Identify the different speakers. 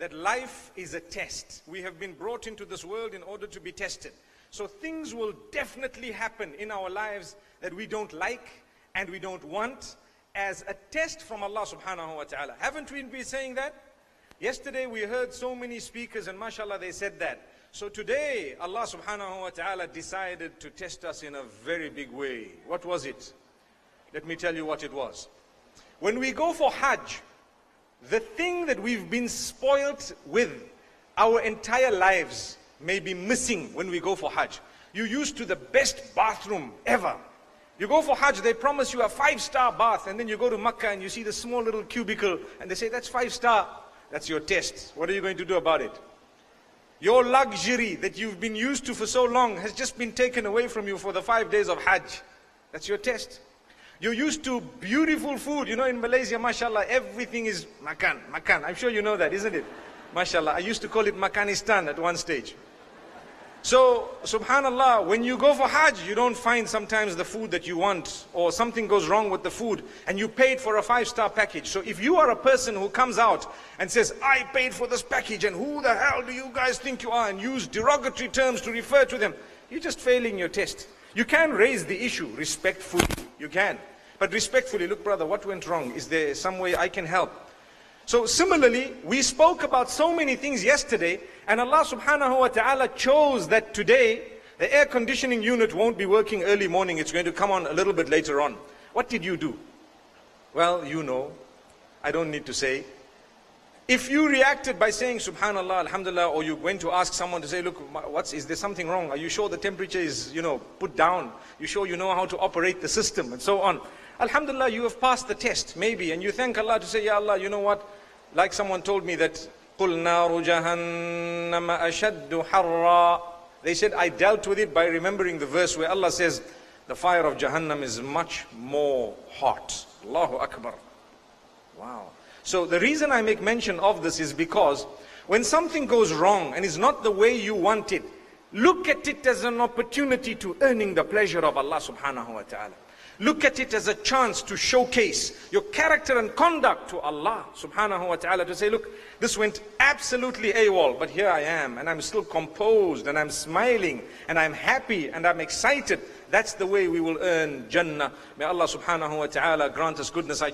Speaker 1: that life is a test. We have been brought into this world in order to be tested. So things will definitely happen in our lives that we don't like and we don't want as a test from Allah subhanahu wa ta'ala. Haven't we been saying that? Yesterday we heard so many speakers and mashallah they said that. So today Allah subhanahu wa ta'ala decided to test us in a very big way. What was it? Let me tell you what it was. When we go for Hajj, the thing that we've been spoilt with our entire lives may be missing when we go for Hajj. You're used to the best bathroom ever. You go for Hajj, they promise you a five-star bath, and then you go to Makkah and you see the small little cubicle, and they say, that's five-star. That's your test. What are you going to do about it? Your luxury that you've been used to for so long has just been taken away from you for the five days of Hajj. That's your test. You're used to beautiful food. You know, in Malaysia, mashallah, everything is makan, makan. I'm sure you know that, isn't it? Mashallah. I used to call it Makanistan at one stage. So, subhanallah, when you go for Hajj, you don't find sometimes the food that you want, or something goes wrong with the food, and you paid for a five-star package. So if you are a person who comes out and says, I paid for this package, and who the hell do you guys think you are, and use derogatory terms to refer to them, you're just failing your test. You can raise the issue respectfully. You can. But respectfully, look brother, what went wrong? Is there some way I can help? So similarly, we spoke about so many things yesterday, and Allah subhanahu wa ta'ala chose that today, the air conditioning unit won't be working early morning, it's going to come on a little bit later on. What did you do? Well, you know. I don't need to say. If you reacted by saying Subhanallah, Alhamdulillah, or you went to ask someone to say, look, what's, is there something wrong? Are you sure the temperature is, you know, put down? You sure you know how to operate the system and so on? Alhamdulillah, you have passed the test, maybe, and you thank Allah to say, Ya Allah, you know what? Like someone told me that, قُلْ نَارُ جَهَنَّمَ أَشَدُّ حَرًّا They said, I dealt with it by remembering the verse where Allah says, the fire of Jahannam is much more hot. Allahu Akbar. Wow. So the reason I make mention of this is because when something goes wrong and is not the way you want it, look at it as an opportunity to earning the pleasure of Allah subhanahu wa ta'ala. Look at it as a chance to showcase your character and conduct to Allah subhanahu wa ta'ala to say, look, this went absolutely AWOL, but here I am and I'm still composed and I'm smiling and I'm happy and I'm excited. That's the way we will earn Jannah. May Allah subhanahu wa ta'ala grant us goodness. I